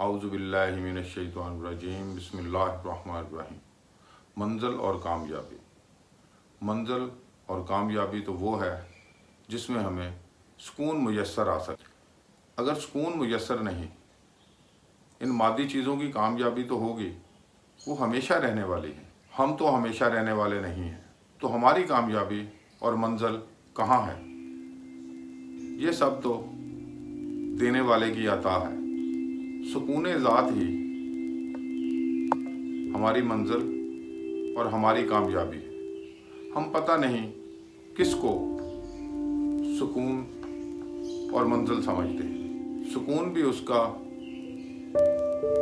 आउज़बिल्लिमिनशैतरजीम बसमीम मंजिल और कामयाबी। मंजिल और कामयाबी तो वो है जिसमें हमें सुकून मैसर आ सके। अगर सुकून मैसर नहीं, इन मादी चीज़ों की कामयाबी तो होगी, वो हमेशा रहने वाली है। हम तो हमेशा रहने वाले नहीं हैं। तो हमारी कामयाबी और मंजिल कहाँ है? ये सब तो देने वाले की अता है। सुकून ज़ात ही। हमारी मंजिल और हमारी कामयाबी। है हम पता नहीं किसको सुकून और मंजिल समझते हैं। सुकून भी उसका,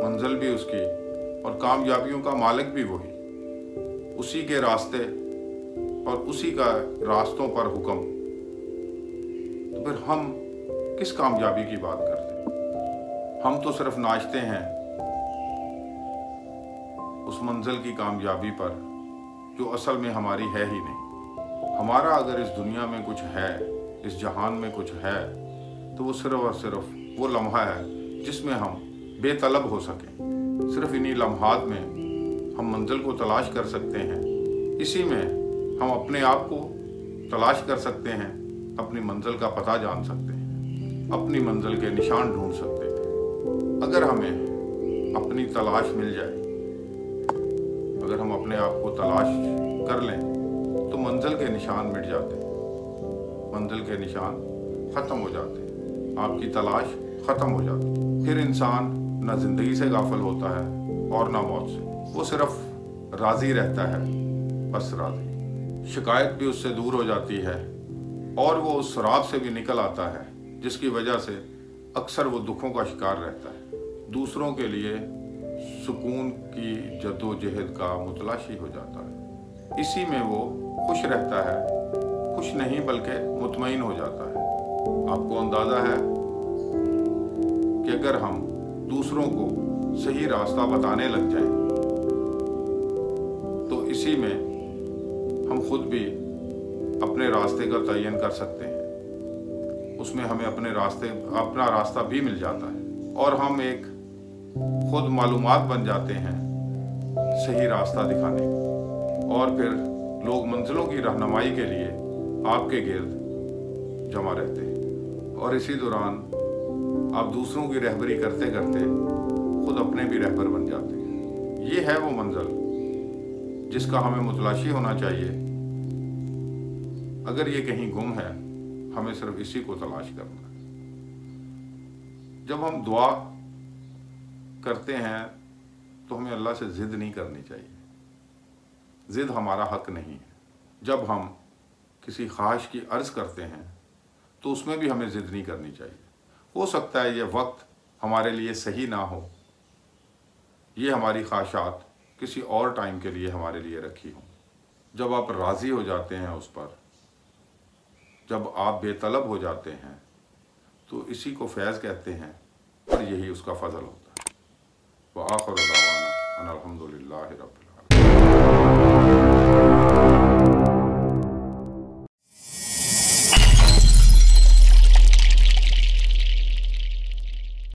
मंजिल भी उसकी और कामयाबियों का मालिक भी वही। उसी के रास्ते और उसी का रास्तों पर हुक्म। तो फिर हम किस कामयाबी की बात करते हैं हम तो सिर्फ़ नाचते हैं उस मंजिल की कामयाबी पर, जो असल में हमारी है ही नहीं। हमारा अगर इस दुनिया में कुछ है, इस जहान में कुछ है तो वो सिर्फ़ और सिर्फ़ वो लम्हा है जिसमें हम बेतलब हो सकें। सिर्फ़ इन्हीं लम्हात में हम मंजिल को तलाश कर सकते हैं। इसी में हम अपने आप को तलाश कर सकते हैं, अपनी मंजिल का पता जान सकते हैं, अपनी मंजिल के निशान ढूंढ सकते हैं। अगर हमें अपनी तलाश मिल जाए, अगर हम अपने आप को तलाश कर लें तो मंजिल के निशान मिट जाते हैं। मंजिल के निशान ख़त्म हो जाते हैं। आपकी तलाश ख़त्म हो जाती है। फिर इंसान न ज़िंदगी से गाफल होता है और ना मौत से। वो सिर्फ़ राज़ी रहता है, बस राज़ी। शिकायत भी उससे दूर हो जाती है और वो उस रात से भी निकल आता है, जिसकी वजह से अक्सर वो दुखों का शिकार रहता है। दूसरों के लिए सुकून की जद्दोजहद का मुतलाशी हो जाता है। इसी में वो खुश रहता है। खुश नहीं बल्कि मुतमिन हो जाता है। आपको अंदाज़ा है कि अगर हम दूसरों को सही रास्ता बताने लग जाएँ तो इसी में हम खुद भी अपने रास्ते का तयन कर सकते हैं। उसमें हमें अपने रास्ते, अपना रास्ता भी मिल जाता है। और हम एक खुद मालूम बन जाते हैं सही रास्ता दिखाने। और फिर लोग मंजिलों की रहनुमाई के लिए आपके गिर्द जमा रहते हैं। और इसी दौरान आप दूसरों की रहबरी करते करते खुद अपने भी रहबर बन जाते हैं। ये है वो मंजिल जिसका हमें मुतलाशी होना चाहिए। अगर ये कहीं गुम है हमें सिर्फ़ इसी को तलाश करना है। जब हम दुआ करते हैं तो हमें अल्लाह से ज़िद नहीं करनी चाहिए। ज़िद हमारा हक नहीं है। जब हम किसी ख्वाहिश की अर्ज़ करते हैं तो उसमें भी हमें ज़िद नहीं करनी चाहिए। हो सकता है ये वक्त हमारे लिए सही ना हो। ये हमारी ख्वाहिशात किसी और टाइम के लिए हमारे लिए रखी हों। जब आप राज़ी हो जाते हैं उस पर जब आप बेतलब हो जाते हैं तो इसी को फैज़ कहते हैं, और यही उसका फ़ज़ल होता है। व आखिर अनिल रब्बिल